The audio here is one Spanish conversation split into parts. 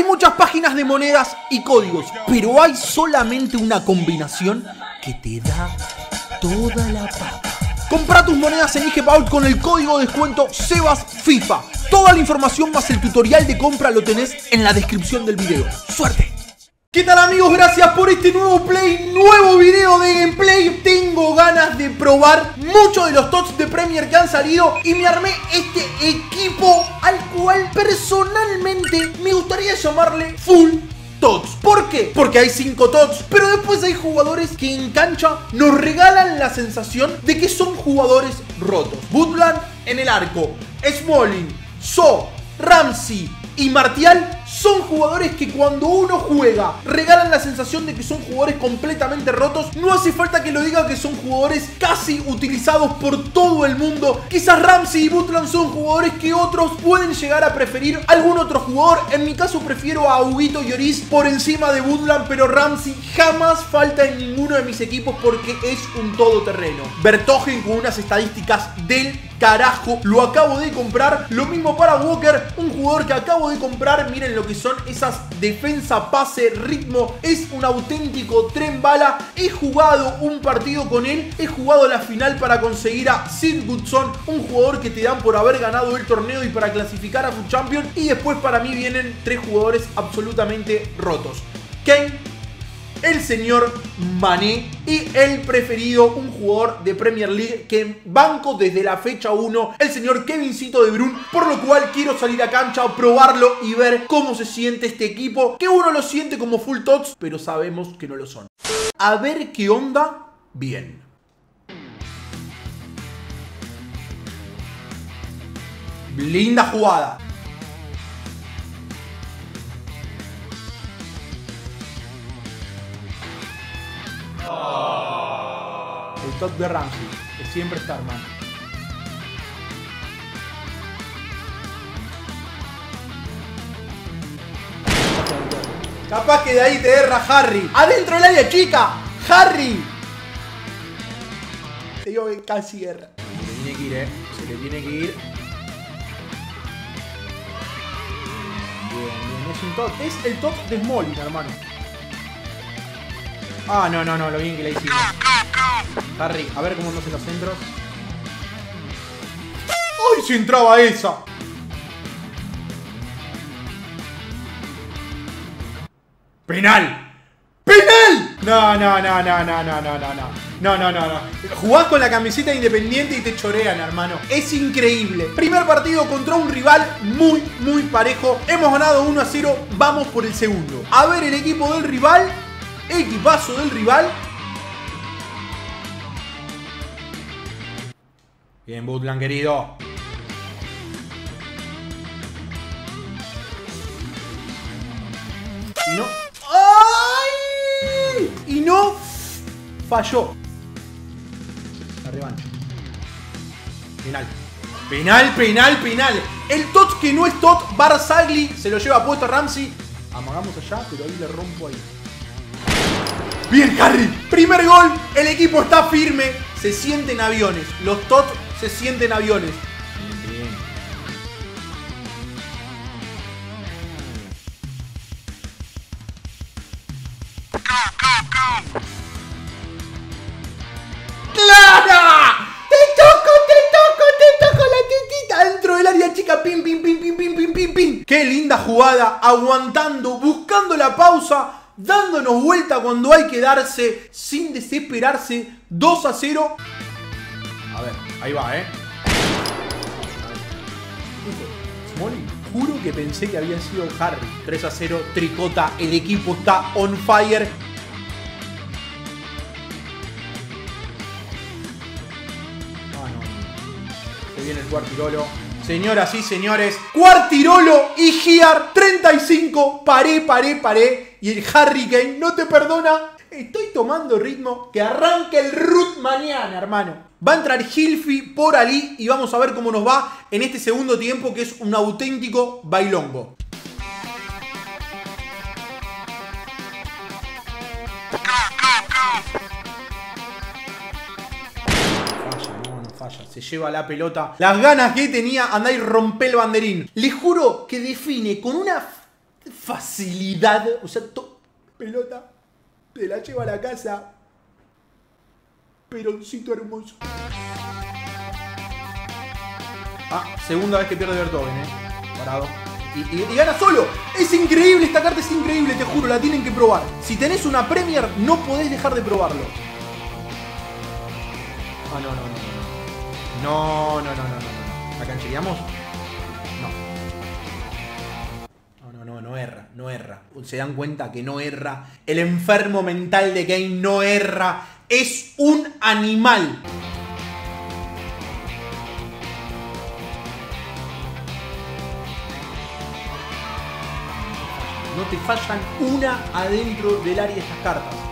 Hay muchas páginas de monedas y códigos, pero hay solamente una combinación que te da toda la papa. Compra tus monedas en IGPAUL con el código de descuento SEBASFIFA. Toda la información más el tutorial de compra lo tenés en la descripción del video. ¡Suerte! ¿Qué tal amigos? Gracias por este nuevo play, nuevo video de gameplay Tengo ganas de probar muchos de los tots de Premier que han salido Y me armé este equipo al cual personalmente me gustaría llamarle Full tots. ¿Por qué? Porque hay 5 tots, pero después hay jugadores que en cancha nos regalan la sensación de que son jugadores rotos. Woodland en el arco, Smalling, So, Ramsey y Martial son jugadores que cuando uno juega regalan la sensación de que son jugadores completamente rotos. No hace falta que lo diga que son jugadores casi utilizados por todo el mundo. Quizás Ramsey y Butland son jugadores que otros pueden llegar a preferir algún otro jugador. En mi caso prefiero a Huguito Lloris por encima de Butland, pero Ramsey jamás falta en ninguno de mis equipos porque es un todoterreno. Bertogen con unas estadísticas del carajo. Lo acabo de comprar. Lo mismo para Walker, un jugador que acabo de comprar. Miren lo que son esas defensa, pase, ritmo. Es un auténtico tren bala. He jugado un partido con él. He jugado la final para conseguir a Sid Goodson, un jugador que te dan por haber ganado el torneo y para clasificar a Food Champion. Y después para mí vienen tres jugadores absolutamente rotos. Kane, el señor Mané y el preferido, un jugador de Premier League que banco desde la fecha 1, el señor Kevincito de Brun, por lo cual quiero salir a cancha, probarlo y ver cómo se siente este equipo, que uno lo siente como full tots, pero sabemos que no lo son. A ver qué onda, bien. Linda jugada. El top de Ramsey, que siempre está, hermano. Capaz que de ahí te erra Harry. ¡Adentro del área chica! ¡Harry! Te digo que casi erra. Se le tiene que ir, eh. Se le tiene que ir. Bien, bien. Es un top. Es el top de Smalling, hermano. Ah, no, no, no, lo bien que le hicimos. Harry, a ver cómo no se los centros. ¡Ay, si entraba esa! ¡Penal! ¡Penal! No, no, no, no, no, no, no, no, no. No, no, no, no. Jugás con la camiseta independiente y te chorean, hermano. Es increíble. Primer partido contra un rival muy, muy parejo. Hemos ganado 1 a 0. Vamos por el segundo. A ver el equipo del rival. Equipazo del rival. Bien, Butland, querido. Y no. ¡Ay! Y no falló. La revancha. Penal. Penal, penal, penal. El tot que no es tot, Barzagli se lo lleva puesto a Ramsey. Amagamos allá, pero ahí le rompo ahí. Bien, Harry. Primer gol. El equipo está firme. Se sienten aviones. Los tot se sienten aviones. ¡Clara! ¡Te toco, te toco, te toco la tetita dentro del área chica! ¡Pim, pim, pim, pim, pim, pim, pim, pim! ¡Qué linda jugada! Aguantando, buscando la pausa dándonos vuelta cuando hay que darse sin desesperarse 2 a 0. Ahí va, ¿eh? Smolly, juro que pensé que había sido Harry. 3 a 0, tricota, el equipo está on fire. Ah, no. Se viene el cuartirolo. Señoras y señores, Cuartirolo y Giar 35, paré, paré, paré. Y el Harry Kane no te perdona. Estoy tomando ritmo. Que arranque el root mañana, hermano. Va a entrar Hilfi por Ali y vamos a ver cómo nos va en este segundo tiempo que es un auténtico bailongo. Se lleva la pelota. Las ganas que tenía andar y romper el banderín. Le juro que define con una facilidad. O sea, pelota, te la lleva a la casa. Peroncito hermoso. Ah, segunda vez que pierde Bertoven, eh. Parado. Y, gana solo. Es increíble, esta carta es increíble, te juro, la tienen que probar. Si tenés una Premier, no podés dejar de probarlo. Ah, no, no, no. No, no, no, no, no. ¿La cancheríamos? No. No, no, no, erra. Se dan cuenta que no erra. El enfermo mental de Kane no erra. Es un animal. No te fallan una adentro del área de estas cartas.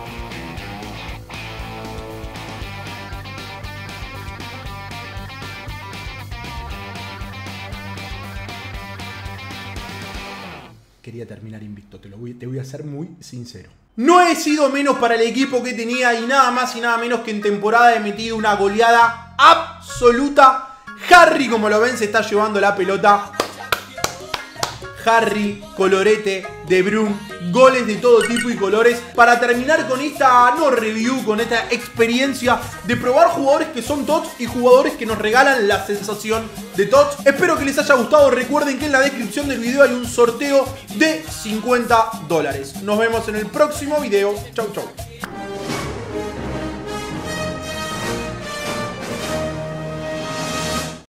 Quería terminar invicto, te, voy, voy a ser muy sincero. No he sido menos para el equipo que tenía y nada más y nada menos que en temporada he metido una goleada absoluta. Harry, como lo ven, se está llevando la pelota Harry, Colorete, De Bruyne, goles de todo tipo y colores. Para terminar con esta, no review, con esta experiencia de probar jugadores que son TOTS y jugadores que nos regalan la sensación de TOTS. Espero que les haya gustado. Recuerden que en la descripción del video hay un sorteo de 50 dólares. Nos vemos en el próximo video. Chau, chau.